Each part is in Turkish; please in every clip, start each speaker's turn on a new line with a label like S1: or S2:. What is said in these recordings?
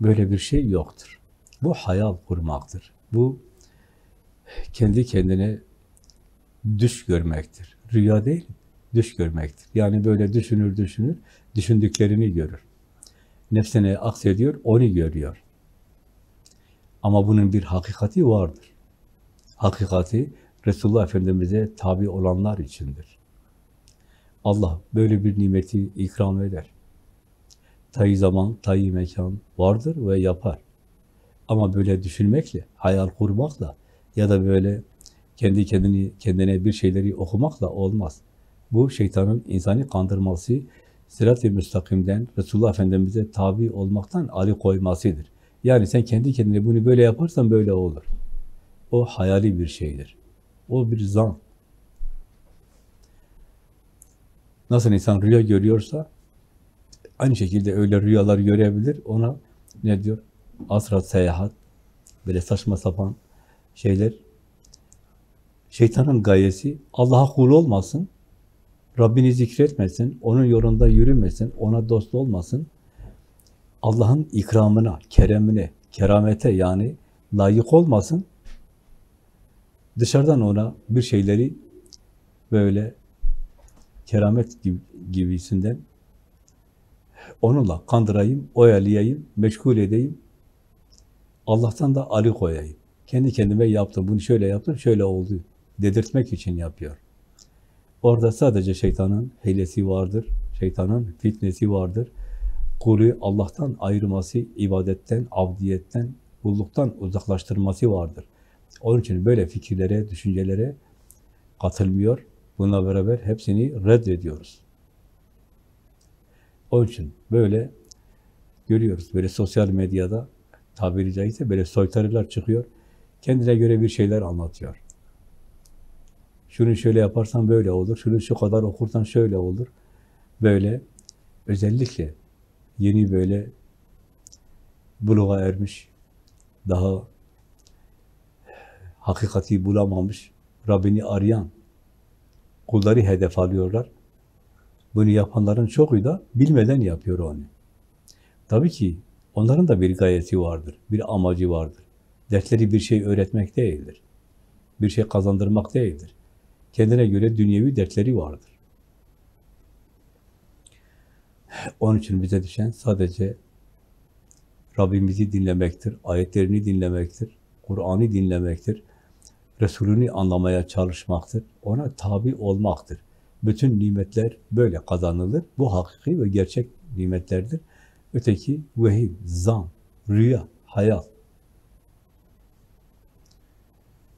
S1: Böyle bir şey yoktur. Bu hayal kurmaktır. Bu kendi kendine düş görmektir. Rüya değil, düş görmektir. Yani böyle düşünür düşünür, düşündüklerini görür. Nefsine aksediyor, onu görüyor. Ama bunun bir hakikati vardır. Hakikati Resulullah Efendimiz'e tabi olanlar içindir. Allah böyle bir nimeti ikram eder. Tayı zaman, tayı mekan vardır ve yapar. Ama böyle düşünmekle, hayal kurmakla ya da böyle kendi kendini kendine bir şeyleri okumakla olmaz. Bu şeytanın insanı kandırması, sırat-ı müstakimden, Resulullah Efendimiz'e tabi olmaktan alıkoymasıdır. Yani sen kendi kendine bunu böyle yaparsan böyle olur. O hayali bir şeydir. O bir zan. Nasıl insan rüya görüyorsa, aynı şekilde öyle rüyalar görebilir. Ona ne diyor? Asrat, seyahat, böyle saçma sapan şeyler. Şeytanın gayesi Allah'a kul olmasın, Rabbini zikretmesin, onun yolunda yürümesin, ona dost olmasın. Allah'ın ikramına, keremine, keramete yani layık olmasın. Dışarıdan ona bir şeyleri böyle keramet gibi, gibisinden onunla kandırayım, oyalayayım, meşgul edeyim. Allah'tan da ali koyayım. Kendi kendime yaptım, bunu şöyle yaptım, şöyle oldu dedirtmek için yapıyor. Orada sadece şeytanın hilesi vardır, şeytanın fitnesi vardır. Kulü Allah'tan ayırması, ibadetten, abdiyetten, kulluktan uzaklaştırması vardır. Onun için böyle fikirlere, düşüncelere katılmıyor. Bununla beraber hepsini reddediyoruz. Onun için böyle görüyoruz. Böyle sosyal medyada tabiri caizse böyle soytarılar çıkıyor. Kendine göre bir şeyler anlatıyor. Şunu şöyle yaparsan böyle olur, şunu şu kadar okursan şöyle olur. Böyle özellikle yeni böyle buluğa ermiş, daha hakikati bulamamış, Rabbini arayan kulları hedef alıyorlar. Bunu yapanların çoğu da bilmeden yapıyor onu. Tabii ki onların da bir gayesi vardır, bir amacı vardır. Dertleri bir şey öğretmek değildir. Bir şey kazandırmak değildir. Kendine göre dünyevi dertleri vardır. Onun için bize düşen sadece Rabbimizi dinlemektir, ayetlerini dinlemektir, Kur'an'ı dinlemektir, Resulünü anlamaya çalışmaktır, ona tabi olmaktır. Bütün nimetler böyle kazanılır. Bu hakiki ve gerçek nimetlerdir. Öteki vehim, zan, rüya, hayal.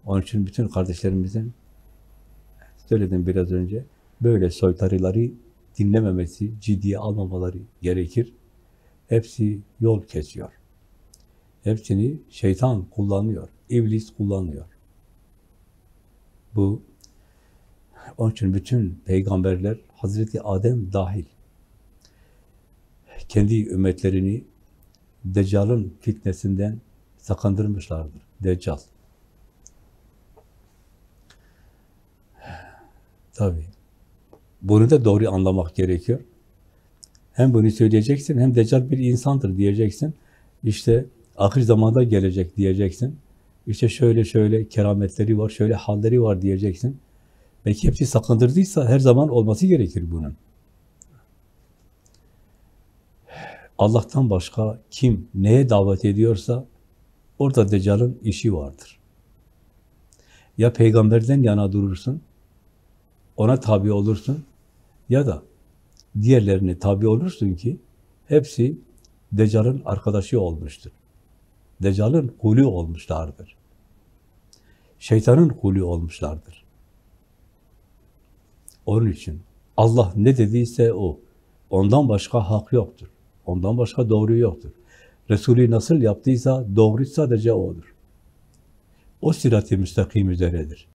S1: Onun için bütün kardeşlerimizin söyledim biraz önce, böyle soytarıları dinlememesi, ciddiye almamaları gerekir. Hepsi yol kesiyor. Hepsini şeytan kullanıyor, iblis kullanıyor. Bu, onun için bütün peygamberler, Hazreti Adem dahil, kendi ümmetlerini Deccal'ın fitnesinden sakındırmışlardır. Deccal. Tabii. Bunu da doğru anlamak gerekiyor. Hem bunu söyleyeceksin, hem Deccal bir insandır diyeceksin. İşte ahir zamanda gelecek diyeceksin. İşte şöyle şöyle kerametleri var, şöyle halleri var diyeceksin. Belki hepsi sakındırdıysa her zaman olması gerekir bunun. Allah'tan başka kim neye davet ediyorsa orada Deccal'ın işi vardır. Ya peygamberden yana durursun, ona tabi olursun ya da diğerlerine tabi olursun ki hepsi Deccal'ın arkadaşı olmuştur. Deccal'ın kulü olmuşlardır. Şeytanın kulü olmuşlardır. Onun için Allah ne dediyse o. Ondan başka hak yoktur. Ondan başka doğru yoktur. Resulü nasıl yaptıysa doğru sadece O'dur. O sirat-i müstakim üzeredir.